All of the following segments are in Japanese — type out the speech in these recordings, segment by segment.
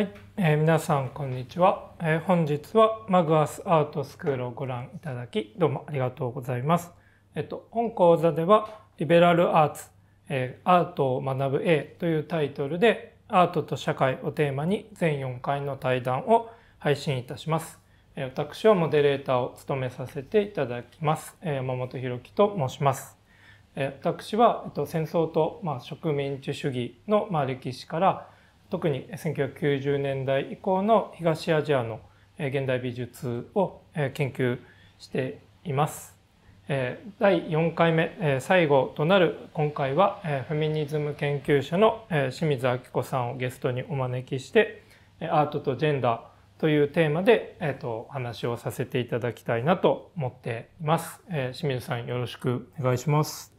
はい、えー、皆さんこんにちは、えー、本日はマグアスアートスクールをご覧いただきどうもありがとうございます。えっと本講座ではリベラルアーツ、えー、アートを学ぶ A というタイトルでアートと社会をテーマに全4回の対談を配信いたします。えー、私はモデレーターを務めさせていただきます。えー、山本博樹と申します。えー、私は、えっと、戦争と、まあ、植民地主義の、まあ、歴史から特に1990年代以降の東アジアの現代美術を研究しています。第4回目最後となる今回はフェミニズム研究者の清水明子さんをゲストにお招きしてアートとジェンダーというテーマで、えー、と話をさせていただきたいなと思っています。えー、清水さんよろしくお願いします。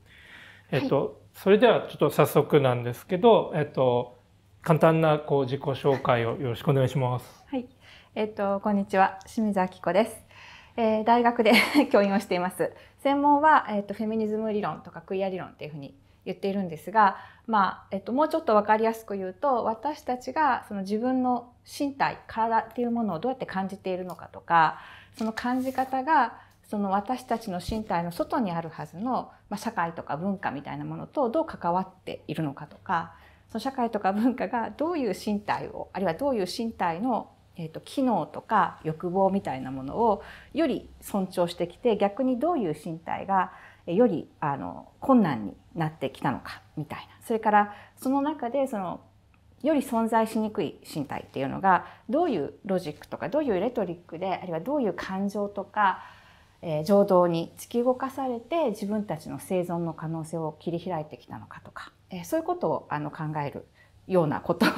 えっ、ー、と、はい、それではちょっと早速なんですけど、えっ、ー、と簡単なこう自己紹介をよろしくお願いします。はい、えっ、とこんにちは清水明子です。えー、大学で 教員をしています。専門はえっ、とフェミニズム理論とかクイア理論っていうふうに言っているんですが、まあえっと、もうちょっと分かりやすく言うと私たちがその自分の身体体っていうものをどうやって感じているのかとかその感じ方がその私たちの身体の外にあるはずの、まあ、社会とか文化みたいなものとどう関わっているのかとかその社会とか文化がどういう身体をあるいはどういう身体のえーと、機能とか欲望みたいなものをより尊重してきて逆にどういう身体がよりあの困難になってきたのかみたいな。それからその中でそのより存在しにくい身体っていうのがどういうロジックとかどういうレトリックであるいはどういう感情とか、えー、情動に突き動かされて自分たちの生存の可能性を切り開いてきたのかとか。えそういうことをあの考えるようなことを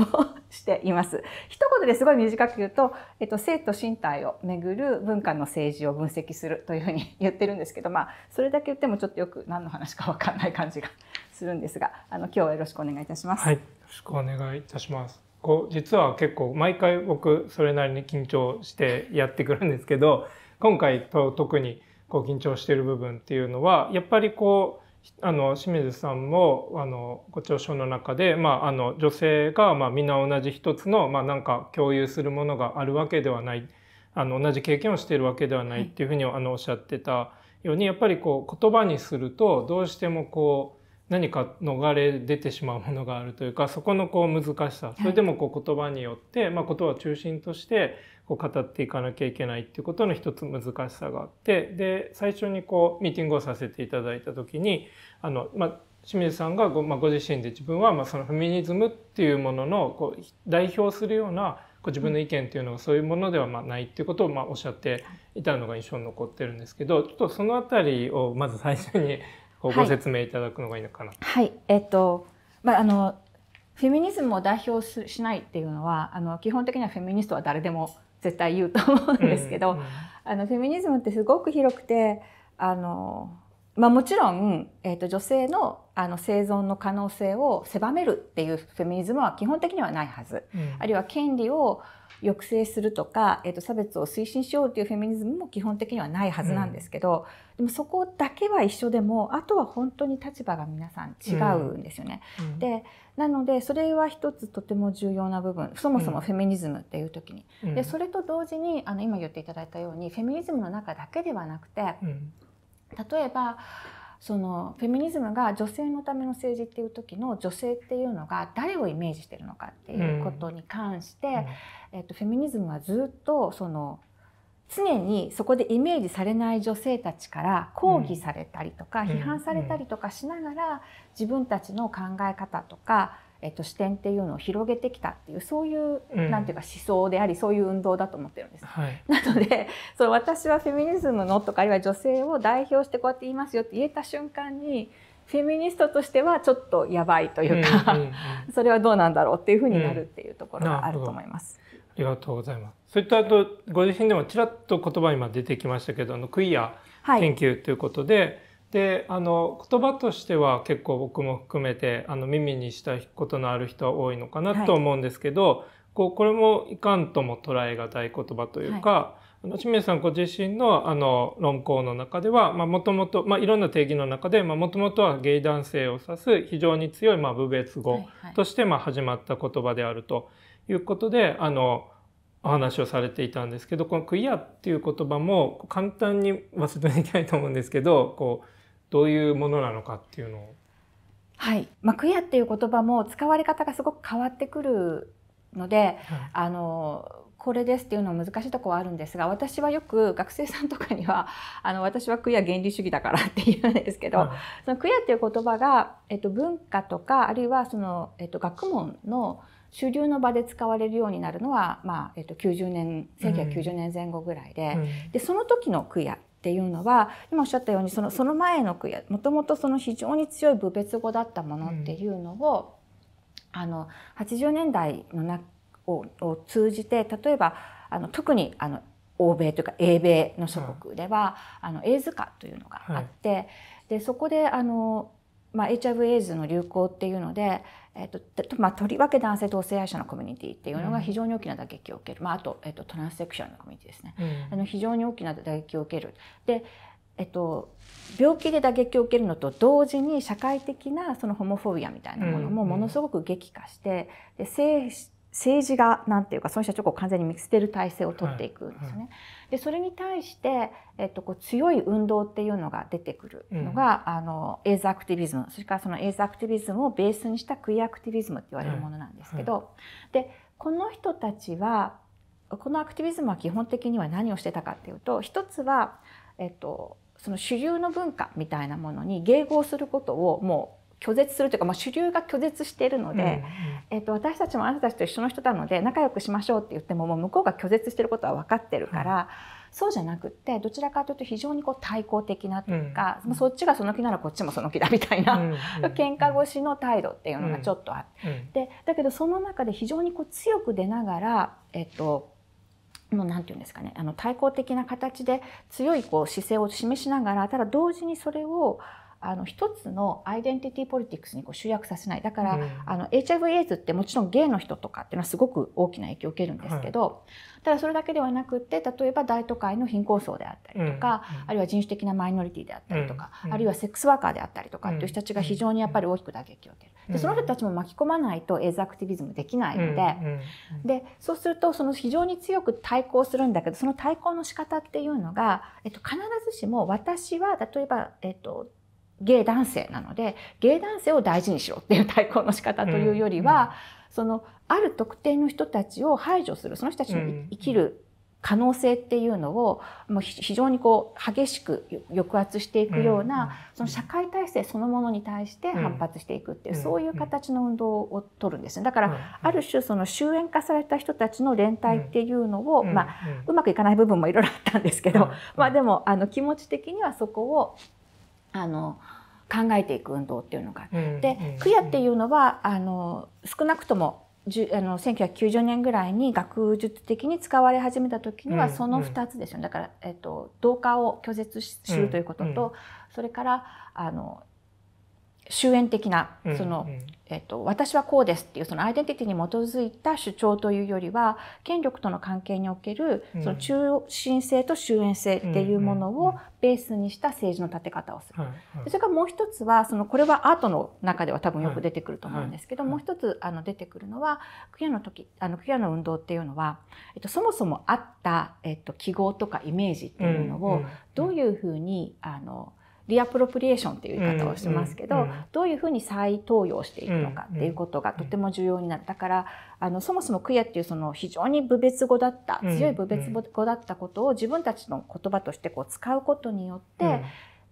しています。一言ですごい短く言うと、えっと、性と身体をめぐる文化の政治を分析するというふうに言ってるんですけど、まあ、それだけ言ってもちょっとよく何の話かわかんない感じがするんですが、あの、今日はよろしくお願いいたします。はい。よろしくお願いいたします。こう、実は結構毎回僕、それなりに緊張してやってくるんですけど、今回と特にこう緊張している部分っていうのは、やっぱりこう、あの清水さんもあのご著書の中で、まあ、あの女性が、まあ、みんな同じ一つの、まあ、なんか共有するものがあるわけではないあの同じ経験をしているわけではないっていうふうに、あのおっしゃってたようにやっぱりこう言葉にするとどうしてもこう何か逃れ出てしまうものがあるというかそこのこう難しさ。それでもこう言葉によって、まあ、言葉を中心としてこう語っていかなきゃいけないっていうことの一つ難しさがあってで最初にこうミーティングをさせていただいた時にあの、まあ、清水さんがご,、まあ、ご自身で自分はまあそのフェミニズムっていうもののこう代表するようなこう自分の意見っていうのがそういうものではまあないっていうことをまあおっしゃっていたのが印象に残ってるんですけどちょっとそのあたりをまず最初にご説明いただくのがいいのかな。はい、はい、えっとまああのフェミニズムを代表しないっていうのはあの基本的にはフェミニストは誰でも絶対言うと思うんですけど、うんうん、あのフェミニズムってすごく広くてあの、まあ、もちろん、えーと、女性のあの生存の可能性を狭めるっていうフェミニズムは基本的にはないはず、うん、あるいは権利を抑制するとか、えーと、差別を推進しようというフェミニズムも基本的にはないはずなんですけど、うん、でもそこだけは一緒でもあとは本当に立場が皆さん違うんですよね。うん、でなのでそれは一つとても重要な部分。そもそもフェミニズムっていう時に。でそれと同時にあの今言っていただいたようにフェミニズムの中だけではなくて、例えばそのフェミニズムが女性のための政治っていう時の女性っていうのが誰をイメージしてるのかっていうことに関して、うん、えっと、フェミニズムはずっとその常にそこでイメージされない女性たちから抗議されたりとか、批判されたりとかしながら自分たちの考え方とかえっと、視点っていうのを広げてきたっていうそういう、うん、なんていうか思想でありそういう運動だと思ってるんです。はい、なのでその私はフェミニズムのとかあるいは女性を代表してこうやって言いますよって言えた瞬間にフェミニストとしてはちょっとやばいというか、うんうんうん、それはどうなんだろうっていうふうになるっていうところがあると思います。ありがとうございます。そういったとご自身でもちらっと言葉今出てきましたけどあのクイア研究ということで、はいであの言葉としては結構僕も含めてあの耳にしたことのある人は多いのかなと思うんですけど、はい、こうこれもいかんとも捉えがたい言葉というか、はい、あの清水さんご自身のあの論考の中ではもともといろんな定義の中でもともとはゲイ男性を指す非常に強いまあ部別語としてまあ始まった言葉であるということであのお話をされていたんですけどこのクイアっていう言葉も簡単に忘れできないと思うんですけどこうどういうものなのかっていうのを。はい、まあ、クイアっていう言葉も使われ方がすごく変わってくるので、はい、あのこれですっていうのは難しいところはあるんですが私はよく学生さんとかにはあの私はクイア原理主義だからって言うんですけど、はい、そのクイアっていう言葉が、えっと、文化とかあるいはその、えっと、学問の主流の場で使われるようになるのは、まあえっと、90年1990年前後ぐらいでうん、でその時のクイア。っていうのは今おっしゃったようにそのその前のクイアもともとその非常に強い部別語だったものっていうのを、うん、あの80年代のなをを通じて例えばあの特にあの欧米というか英米の諸国では、うん、あのエイズ化というのがあって、はい、でそこであの、まあ、HIV エイズの流行っていうのでえーとまあ、とりわけ男性同性愛者のコミュニティっていうのが非常に大きな打撃を受ける、うん、まあ、あと,、えーと、トランスセクションのコミュニティですね、うん、あの非常に大きな打撃を受ける。でえっと、病気で打撃を受けるのと同時に社会的なそのホモフォビアみたいなものもものすごく激化して、で性政治がなんていうかその人たちを完全に見捨てる体制を取っていくんですよね。はい。はい、でそれに対して、えっと、こう強い運動っていうのが出てくるのが、うん、あのエイズアクティビズム。それからそのエイズアクティビズムをベースにしたクイアアクティビズムって言われるものなんですけど、はい、でこの人たちはこのアクティビズムは基本的には何をしてたかっていうと一つは、えっと、その主流の文化みたいなものに迎合することをもう拒絶するというか、まあ、主流が拒絶しているので、うんうん、えーと、私たちもあなたたちと一緒の人なので仲良くしましょうって言ってももう向こうが拒絶していることは分かってるから、はい、そうじゃなくってどちらかというと非常にこう対抗的なというか、うん、そっちがその気ならこっちもその気だみたいな、うんうん、喧嘩越しの態度っていうのがちょっとあって、うん、でだけどその中で非常にこう強く出ながら、えっ、ー、となんて言うんですかねあの対抗的な形で強いこう姿勢を示しながらただ同時にそれをあの一つのアイデンティティポリティクスにこう集約させない。だから、うん、あの HIV エイズってもちろんゲイの人とかっていうのはすごく大きな影響を受けるんですけど、はい、ただそれだけではなくって例えば大都会の貧困層であったりとか、うん、あるいは人種的なマイノリティであったりとか、うん、あるいはセックスワーカーであったりとかっていう人たちが非常にやっぱり大きく打撃を受ける。でその人たちも巻き込まないとエイズアクティビズムできないので,、でそうするとその非常に強く対抗するんだけどその対抗の仕方っていうのが、えっと、必ずしも私は例えば、えっと、ゲイ男性なのでゲイ男性を大事にしろっていう対抗の仕方というよりは、そのある特定の人たちを排除するその人たちの生きる可能性っていうのをもう非常にこう激しく抑圧していくような、その社会体制そのものに対して反発していくっていう、そういう形の運動を取るんですね。だからある種その終焉化された人たちの連帯っていうのを、まあ、うまくいかない部分もいろいろあったんですけど、まあでもあの気持ち的にはそこをあの考えていく運動っていうのが、うん、でクヤっていうのはあの少なくともあの1990年ぐらいに学術的に使われ始めた時にはその2つですよね、だから、えっと、同化を拒絶するということと、それからあの終焉的なその、えっと、私はこうですっていうそのアイデンティティに基づいた主張というよりは権力との関係におけるその中心性と終焉性っていうものをベースにした政治の立て方をする。それからもう一つはそのこれはアートの中では多分よく出てくると思うんですけど、もう一つあの出てくるのはクヤの時あのクヤの運動っていうのは、えっと、そもそもあった、えっと、記号とかイメージっていうのをどういうふうにあのリアプロプリエーションっていう言い方をしますけど、うんうん、どういうふうに再投与していくのかっていうことがとても重要になる。だからあのそもそもクイアっていうその非常に部別語だった強い部別語だったことを自分たちの言葉としてこう使うことによって、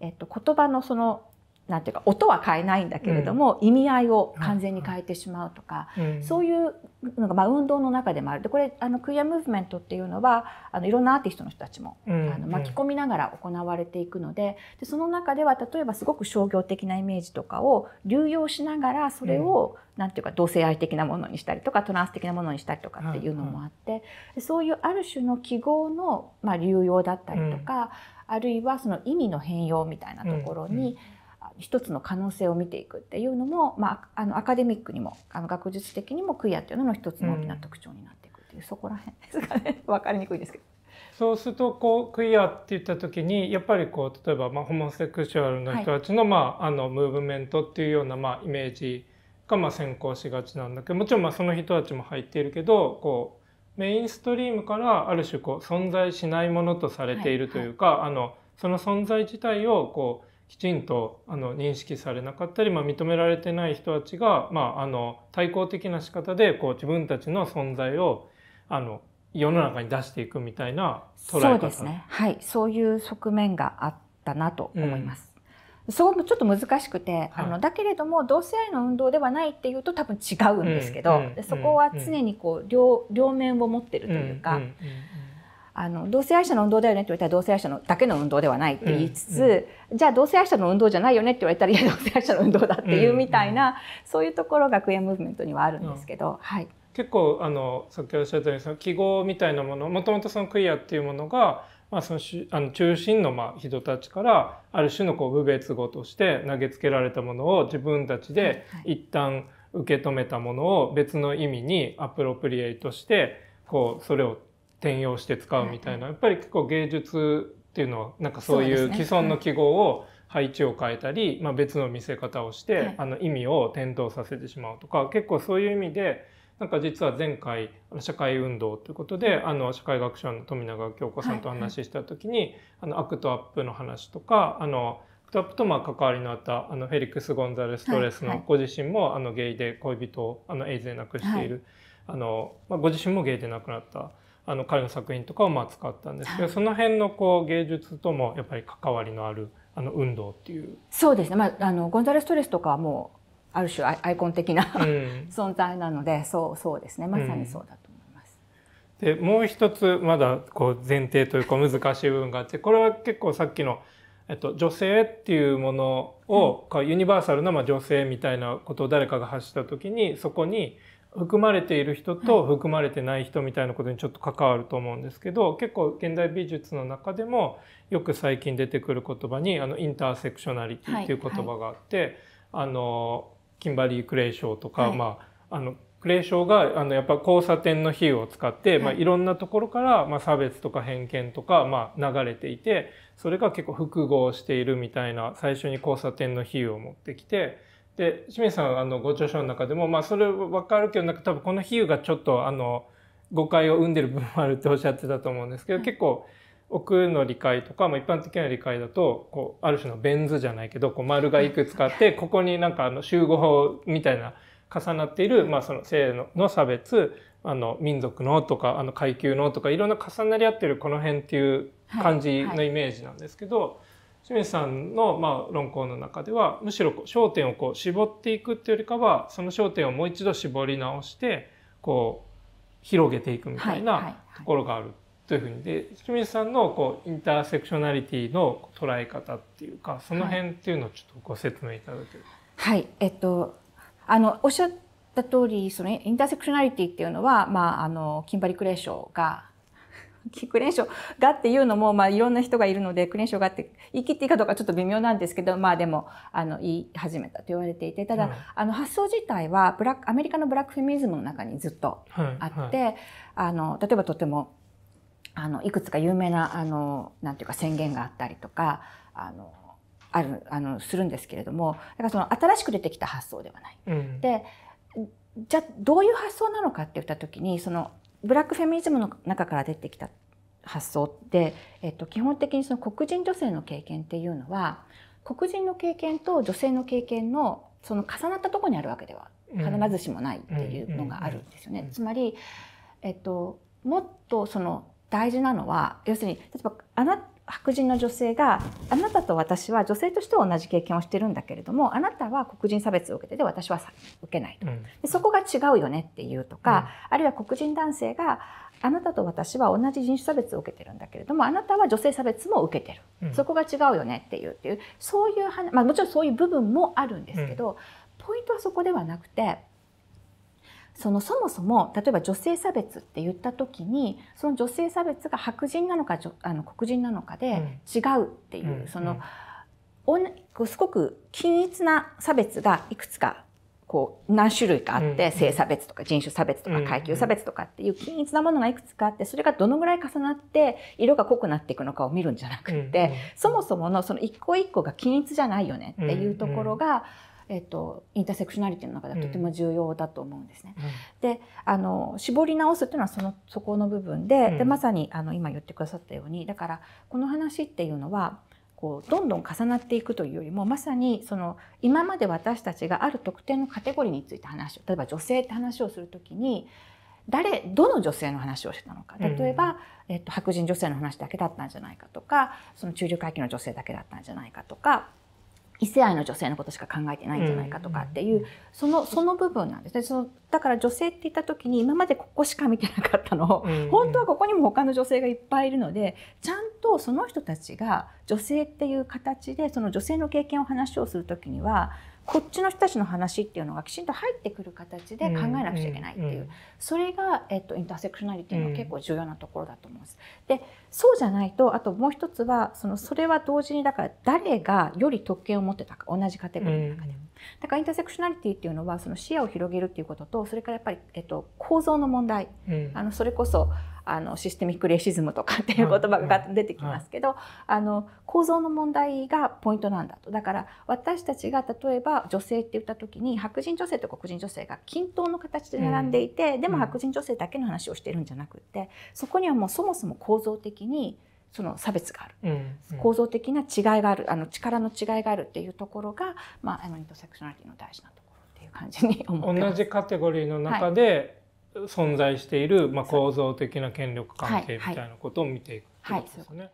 えっと、言葉のそのなんていうか音は変えないんだけれども、うん、意味合いを完全に変えてしまうとか、うん、そういうのがまあ運動の中でもある。でこれあのクイアムーブメントっていうのはあのいろんなアーティストの人たちも、うん、あの巻き込みながら行われていくのででその中では例えばすごく商業的なイメージとかを流用しながらそれを、なんていうか同性愛的なものにしたりとかトランス的なものにしたりとかっていうのもあって、そういうある種の記号の、まあ、流用だったりとか、あるいはその意味の変容みたいなところに、一つの可能性を見ていくっていうのも、まあ、あのアカデミックにもあの学術的にもクイアっていうのの一つの大きな特徴になっていくっていう、うん、そこら辺ですかね。分かりにくいですけど。そうするとこうクイアって言った時にやっぱりこう例えばまあホモセクシュアルの人たちの,、まあ、あのムーブメントっていうようなまあイメージがまあ先行しがちなんだけどもちろんまあその人たちも入っているけどこうメインストリームからある種こう存在しないものとされているというか、あのその存在自体をこうきちんとあの認識されなかったり、まあ、認められてない人たちが、まあ、あの対抗的な仕方でこう自分たちの存在をあの世の中に出していくみたいな捉え方。そうですね。はい。そういう側面があったなと思います。うん、そこもちょっと難しくて、はい、あのだけれども同性愛の運動ではないっていうと多分違うんですけど、うんうん、そこは常にこう両両面を持ってるというか、あの同性愛者の運動だよねって言われたら同性愛者のだけの運動ではないって言いつつ、うん、じゃあ同性愛者の運動じゃないよねって言われたらいや同性愛者の運動だっていうみたいな、うん、そういうところがクエアムーブメントにはあるんですけど、はい。結構あの先ほどおっしゃったようにその記号みたいなものもともとそのクイアっていうものが、まあ、そのあの中心のまあ人たちからある種のこう部別語として投げつけられたものを自分たちで一旦受け止めたものを別の意味にアプロプリエイトしてこうそれを転用して使うみたいな、やっぱり結構芸術っていうのはなんかそういう既存の記号を配置を変えたり、まあ、別の見せ方をして、あの意味を転倒させてしまうとか結構そういう意味でなんか実は前回社会運動ということであの社会学者の富永京子さんと話した時に、あのアクトアップの話とかあのアクトアップとまあ関わりのあったあのフェリックス・ゴンザレス・トレスのご自身も、あのゲイで恋人をあのエイズで亡くしている、あのまあ、ご自身もゲイで亡くなったあの彼の作品とかをまあ使ったんですけど、その辺のこう芸術ともやっぱり関わりのあるあの運動っていう。そうですね、まあ、あのゴンザレス・トレスとかはもうある種アイコン的な、うん、存在なのでそうそうですね。まさにそうだと思います。うん、でもう一つまだこう前提というか難しい部分があってこれは結構さっきの、えっと、女性っていうものを、うん、ユニバーサルなまあ女性みたいなことを誰かが発した時にそこに含まれている人と含まれてない人みたいなことにちょっと関わると思うんですけど結構現代美術の中でもよく最近出てくる言葉にあのインターセクショナリティっていう言葉があって、あのキンバリー・クレイショーとか、はい、まあ、あのクレイショーがあのやっぱ交差点の比喩を使って、はい。まあ、いろんなところから、まあ、差別とか偏見とか、まあ、流れていてそれが結構複合しているみたいな最初に交差点の比喩を持ってきて。で清水さんあのご著書の中でも、まあ、それ分かるけどなんか多分この比喩がちょっとあの誤解を生んでる部分もあるっておっしゃってたと思うんですけど、結構奥の理解とか、まあ、一般的な理解だとこうある種のベン図じゃないけどこう丸がいくつかあってここになんかあの集合法みたいな重なっている、まあ、その性のの差別あの民族のとかあの階級のとかいろんな重なり合ってるこの辺っていう感じのイメージなんですけど。はいはい清水さんのまあ論考の中ではむしろ焦点をこう絞っていくっていうよりかはその焦点をもう一度絞り直してこう広げていくみたいなところがあるというふうに。で清水さんのこうインターセクショナリティの捉え方っていうかその辺っていうのをちょっとご説明いただける？はい、えっとあのおっしゃった通りそのインターセクショナリティっていうのは、まあ、あのキンバリ・クレーショーがクレーションがっていうのも、まあ、いろんな人がいるので、クレーションがって言い切っていいかどうかちょっと微妙なんですけど、まあでも、あの、言い始めたと言われていて、ただ、うん、あの、発想自体は、ブラック、アメリカのブラックフェミニズムの中にずっとあって、はい。はい、あの、例えばとても、あの、いくつか有名な、あの、なんていうか宣言があったりとか、あの、ある、あの、するんですけれども、だからその新しく出てきた発想ではない。うん、で、じゃあどういう発想なのかって言った時にそのブラックフェミニズムの中から出てきた発想って、えっと、基本的にその黒人女性の経験っていうのは黒人の経験と女性の経験のその重なったところにあるわけでは必ずしもないっていうのがあるんですよね。つまり、えっと、もっとその大事なのは要するに例えばあな白人の女性があなたと私は女性としては同じ経験をしてるんだけれどもあなたは黒人差別を受けてて私は受けないと、でそこが違うよねっていうとか、あるいは黒人男性があなたと私は同じ人種差別を受けてるんだけれどもあなたは女性差別も受けてる、そこが違うよねっていうっていうそういう話、まあ、もちろんそういう部分もあるんですけど、ポイントはそこではなくてそのそもそも例えば女性差別って言った時にその女性差別が白人なのかあの黒人なのかで違うっていう、うん、その、うん、すごく均一な差別がいくつかこう何種類かあって、性差別とか人種差別とか階級差別とかっていう均一なものがいくつかあってそれがどのぐらい重なって色が濃くなっていくのかを見るんじゃなくて、そもそものその一個一個が均一じゃないよねっていうところが、えっと、インターセクショナリティの中ではとても重要だと思うんですね。うん、であの絞り直すっていうのはそのそこの部分でうん、でまさにあの今言ってくださったようにだからこの話っていうのはこうどんどん重なっていくというよりもまさにその今まで私たちがある特定のカテゴリーについて話を例えば女性って話をするときに誰どの女性の話をしてたのか。例えば、えっと、白人女性の話だけだったんじゃないかとかその中流階級の女性だけだったんじゃないかとか異性愛の女性のことしか考えてないんじゃないかとかっていう、そのその部分なんですね。そのだから女性って言った時に今までここしか見てなかったの。を、本当はここにも他の女性がいっぱいいるのでちゃんとその人たちが女性っていう形でその女性の経験を話をする時にはこっちの人たちの話っていうのがきちんと入ってくる形で考えなくちゃいけないっていう、それが、えっと、インターセクショナリティの結構重要なところだと思います。でそうじゃないとあともう一つはそのそれは同時にだから誰がより特権を持ってたか同じカテゴリーの中で。だからインターセクショナリティっていうのはその視野を広げるっていうこととそれからやっぱり、えっと、構造の問題、あのそれこそあのシステミックレイシズムとかっていう言葉が出てきますけど、あの構造の問題がポイントなんだと。だから私たちが例えば女性って言った時に白人女性と黒人女性が均等の形で並んでいて、うん、でも白人女性だけの話をしてるんじゃなくてそこにはもうそもそも構造的にその差別がある、うん。うん、構造的な違いがあるあの力の違いがあるっていうところが、まあ、あのイントセクショナリティの大事なところっていう感じに思ってます。同じカテゴリーの中で、存在している、まあ、構造的な権力関係みたいなことを見ていくということですね。